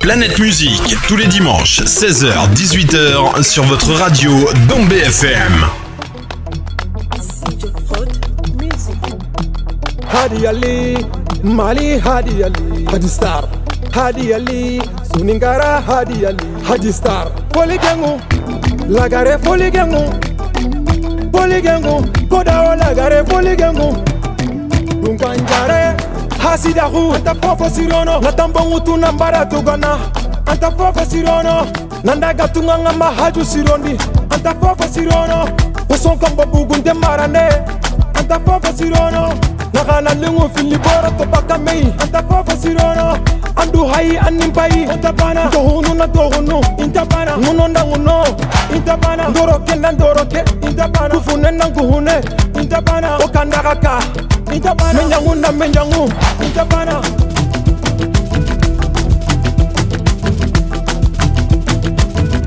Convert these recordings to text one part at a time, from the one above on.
Planète Musique, tous les dimanches, 16h-18h sur votre radio Dom BFM. Hadi Ali, Mali Hadi Ali, Hadi Star, Hadi Ali, Suningara Hadi Ali, Hadi Star. Lagare poligengu, poligengu, kodawa lagare poligengu. Dunganjare, hasidahu anta fofo sirono natambongutu na mbara tugana. Anta fofo sirono nandaga tunganga mahaju sirondi. Anta fofo sirono usonkambo bugunde marane. Anta fofo sirono nagana lingu filibora tobaka mei. Anta fofo sirono andu hayi aninbayi ntabana ntohunu na tohunu intabana nguno na nguno. Intabana ndoroke na ndoroke. Intabana kufune na nkuhune intabana okandagaka menjangu na menjangu inta bana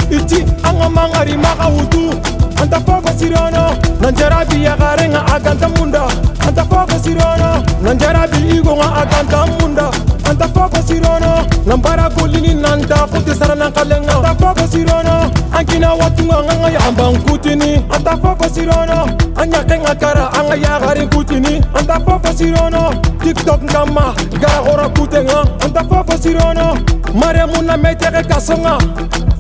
iti anga mangari maka wutu anta fafa sirono. Nanjara biya garenga aganta munda. Anta foko sirono. Nanjara bi igo nga aganta munda. Anta foko sirono. Nambara golini nanta kuti sarana kalenga. Anta foko sirono ankina watunga nga nga yamba nkutini anta foko sirono anyake nga kara anga yagari nkutini anta foko sirono tiktok ngama gara hora kutenga. Anta foko sirono mariamu na meteke kasonga.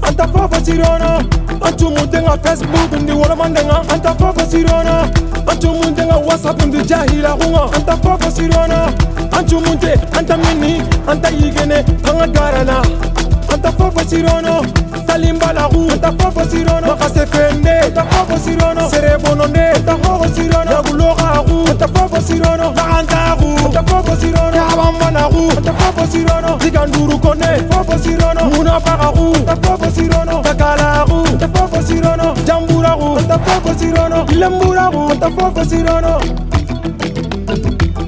Anta fofo sirono antumutenga facebook ndi wolomandenga anta fofo sirono antumutenga whatsapp ndi jahila kunga anta fofo sirono antumunte anta mini anta yigene anga fofo fofo ntafofu sirono talimba lahu ntafofu sirono makasefende ntafofu sirono serebononde ntafofu sirono yagulokahu ntafofu sirono nakantahu ntafofu sirono yabambanahu ntafofu sirono zigandurukone ntafofu sirono munafakahu ntafofu sirono takalahu ntafofu sirono jamburahu ntafofu sirono lemburahu ntafofu sirono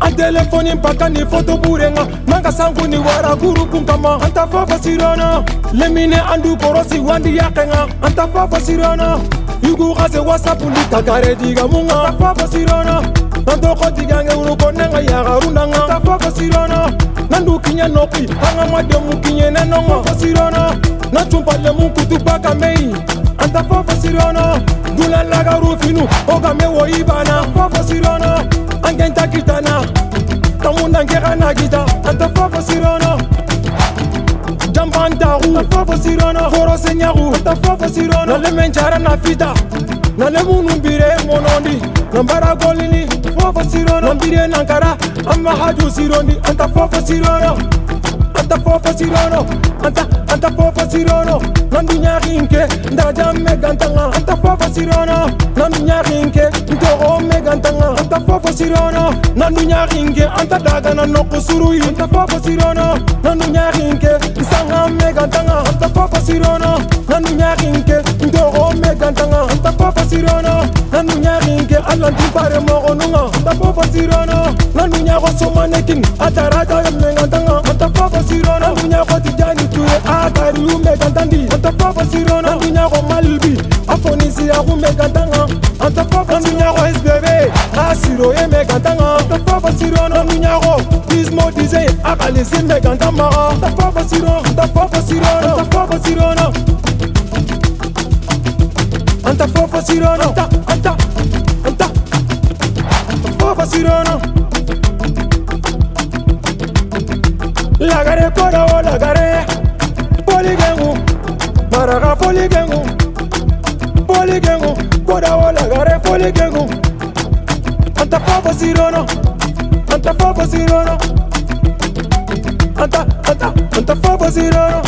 antelefoni mpaka ni foto burenga. Nanga sangu ni wara gurupun kama anta fafa sirana. Lemine andu korosi wandi yakenga anta fafa sirana. Yugu kase wasapu ndi kakare diga munga. Anta fafa sirana. Nantoko digange uruko nanga yagarundanga anta fafa sirana. Nandu kiɲɛ nɔki an ka mademu kiɲɛ nɛ nɔngɔ fɔ sirɔna na cunpalemu kutu ba kan bɛ yen an ta fɔ fɔ sirɔna lagaru finu ogame wo ibana fafa sirona angenta kitana. Tamuna ngekana kita anta fafa sirona. Jambantagu anta fafa sirona. Forosenyagu anta fafa sirona. Nalemenjara na fita nalemunu mbire monondi. Nambara golini fafa sirona. Nambire nankara amma haju sirondi anta fafa sirona anta fafa sirona anta anta fafa sirona nandu nyarinke ndajamme gantanga. Anta fafa sirona nandu nyarinke ntogo me gantanga. Anta fafa sirona nandu nyarinke anta dagana noko surui. Anta fafa sirona nandu nyarinke isanga me gantanga. Anta fafa sirona nandu nyarinke ntogo me gantanga. Anta fafa sirona nandu nyarinke alanti pare mogonunga anta fafa sirona nandu nyago somanekin ataraja me sirono dunya e ko tijani ture a kari ume kantandi anta papa sirono dunya ko malbi afoni si a ume kantanga anta papa dunya ko sbebe a siro e me kantanga anta papa sirono dunya ko dismo dize a kali si me kantama anta papa sirono anta papa sirono anta papa sirono anta papa sirono anta anta anta papa sirono lagare kodawo lagare. Poligengu maraka poligengu poligengu kodawo lagare poligengu anta fafa sirono anta fafa sirono. Anta anta anta fafa sirono